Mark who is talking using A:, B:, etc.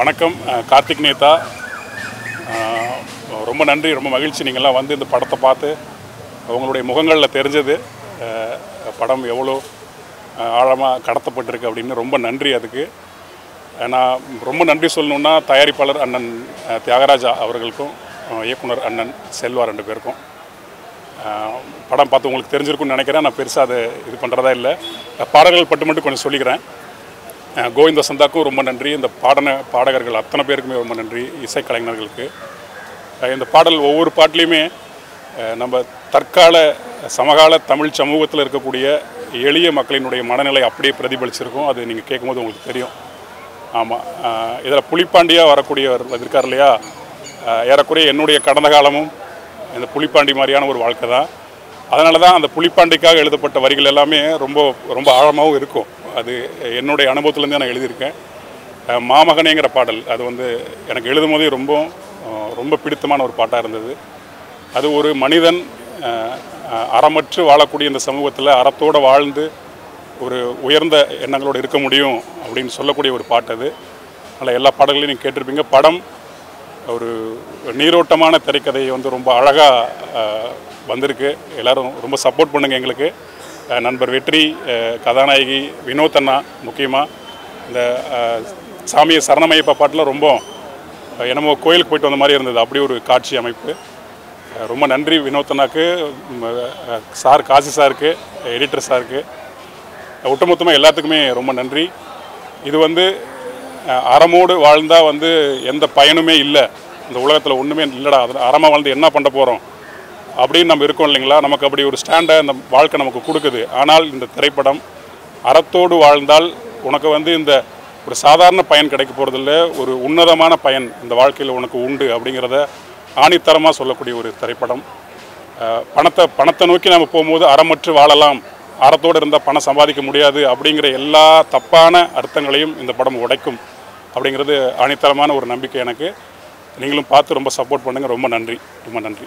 A: வணக்கம். கார்த்திக் நேதா ரொம்ப நன்றி ரொம்ப மகிழ்ச்சி நீங்கள்லாம் வந்து இந்த படத்தை பார்த்து உங்களுடைய முகங்களில் தெரிஞ்சது. படம் எவ்வளோ ஆழமாக கடத்தப்பட்டிருக்கு அப்படின்னு ரொம்ப நன்றி அதுக்கு. நான் ரொம்ப நன்றி சொல்லணுன்னா தயாரிப்பாளர் அண்ணன் தியாகராஜா அவர்களுக்கும் இயக்குனர் அண்ணன் செல்வா ரெண்டு பேருக்கும். படம் பார்த்து உங்களுக்கு தெரிஞ்சிருக்கும்னு நினைக்கிறேன். நான் பெருசாக அதை இது பண்ணுறதா இல்லை. பாடல்கள் பட்டு மட்டும் கொஞ்சம் சொல்லிக்கிறேன். கோவிந்த சந்தாக்கும் ரொம்ப நன்றி. இந்த பாடன பாடகர்கள் அத்தனை பேருக்குமே ரொம்ப நன்றி இசைக்கலைஞர்களுக்கு இந்த பாடல் ஒவ்வொரு பாட்டிலையுமே நம்ம தற்கால சமகால தமிழ் சமூகத்தில் இருக்கக்கூடிய எளிய மக்களினுடைய மனநிலை அப்படியே பிரதிபலிச்சிருக்கும். அது நீங்கள் கேட்கும்போது உங்களுக்கு தெரியும். ஆமாம் இதில் புலிப்பாண்டியாக வரக்கூடியவர் இருக்கார் இல்லையா? ஏறக்குறைய என்னுடைய கடந்த காலமும் இந்த புலிப்பாண்டி மாதிரியான ஒரு வாழ்க்கை தான். அதனால தான் அந்த புலிப்பாண்டிக்காக எழுதப்பட்ட வரிகள் எல்லாமே ரொம்ப ரொம்ப ஆழமாகவும் இருக்கும். அது என்னுடைய அனுபவத்துலேருந்து நான் எழுதியிருக்கேன். மாமகனேங்கிற பாடல் அது வந்து எனக்கு எழுதும் போதே ரொம்ப ரொம்ப பிடித்தமான ஒரு பாட்டாக இருந்தது. அது ஒரு மனிதன் அறமற்று வாழக்கூடிய இந்த சமூகத்தில் அறத்தோடு வாழ்ந்து ஒரு உயர்ந்த எண்ணங்களோடு இருக்க முடியும் அப்படின்னு சொல்லக்கூடிய ஒரு பாட்டு அது. அதில் எல்லா பாடல்களையும் நீங்கள் கேட்டிருப்பீங்க. படம் ஒரு நீரோட்டமான திரைக்கதை வந்து ரொம்ப அழகாக வந்திருக்கு. எல்லோரும் ரொம்ப சப்போர்ட் பண்ணுங்கள் எங்களுக்கு. நண்பர் வெற்றி கதாநாயகி வினோத் அண்ணா முக்கியமாக இந்த சாமியை சரணமையப்பா பாட்டில் ரொம்ப என்னமோ கோயிலுக்கு போயிட்டு வந்த மாதிரி இருந்தது. அப்படி ஒரு காட்சி அமைப்பு. ரொம்ப நன்றி வினோத் அண்ணாக்கு. சார் காசி சாருக்கு எடிட்டர் சாருக்கு. ஒட்டுமொத்தமாக எல்லாத்துக்குமே ரொம்ப நன்றி. இது வந்து அறமோடு வாழ்ந்தால் வந்து எந்த பயனுமே இல்லை. இந்த உலகத்தில் ஒன்றுமே இல்லைடா. அது அறமாக வாழ்ந்து என்ன பண்ண போகிறோம் அப்படின்னு நம்ம இருக்கோம் இல்லைங்களா? நமக்கு அப்படி ஒரு ஸ்டாண்டை இந்த வாழ்க்கை நமக்கு கொடுக்குது. ஆனால் இந்த திரைப்படம் அறத்தோடு வாழ்ந்தால் உனக்கு வந்து இந்த ஒரு சாதாரண பயன் கிடைக்க போகிறதில்ல ஒரு உன்னதமான பயன் இந்த வாழ்க்கையில் உனக்கு உண்டு அப்படிங்கிறத ஆணித்தரமாக சொல்லக்கூடிய ஒரு திரைப்படம். பணத்தை பணத்தை நோக்கி நம்ம போகும்போது அறமற்று வாழலாம். அறத்தோடு இருந்தால் பணம் சம்பாதிக்க முடியாது அப்படிங்கிற எல்லா தப்பான அர்த்தங்களையும் இந்த படம் உடைக்கும் அப்படிங்கிறது ஆணித்தரமான ஒரு நம்பிக்கை எனக்கு. நீங்களும் பார்த்து ரொம்ப சப்போர்ட் பண்ணுங்கள் ரொம்ப நன்றி. ரொம்ப நன்றி.